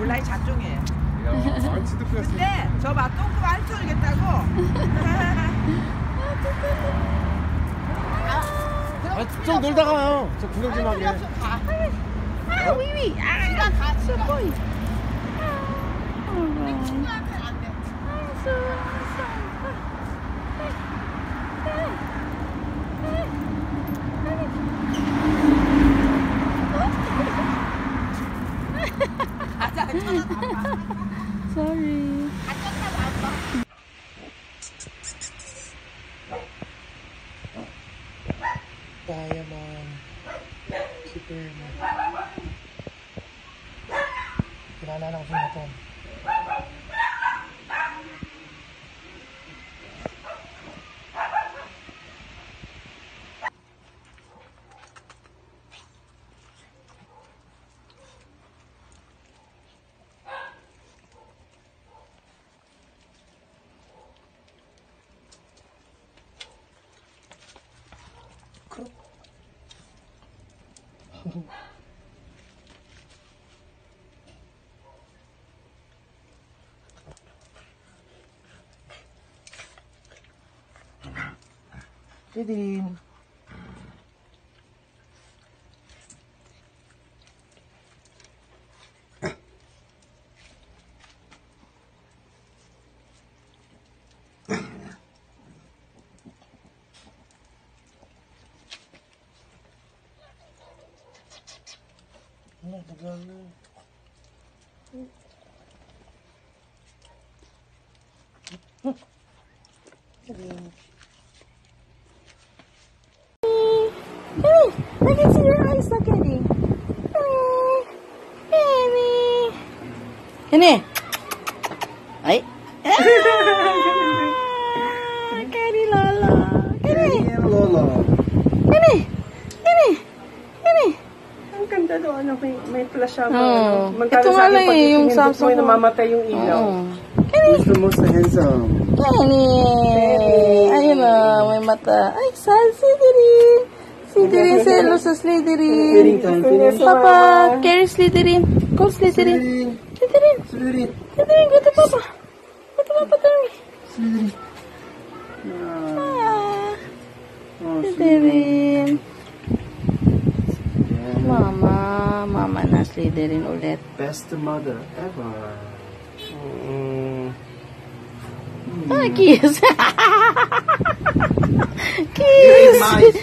몰라 자종이에요. 근데 저봐 똥꼬 안 쳐주겠다고. 아, 좀 놀다가 가요. 저 구경 좀 하게. Oui, oui. Ah, 시간 다 so 치고. Sorry. Kaya mo. Super mo. Kinalala ko sa mga 嗯。这里 Hey, I can your eyes. Look at it. Hey, baby. Ini. Ay. Ah, Kari Ang ganda doon, ano, may, may flash siya. Oo. ano, Ito nga lang eh, yung Samsung mo. namamatay yung ilaw. Oh. Who's the most handsome? Kini. Ayun na, may mata. Ay, saan Slytherin? Slytherin, selo sa Slytherin. Papa, carry Slytherin. Go Slytherin. Slytherin. Slytherin. Slytherin. Go to Papa. Go to Papa, me. Slytherin. Ah, Oh, Slytherin. Na Slytherin ulit. Best mother ever. Mm. Ah, kiss. kiss.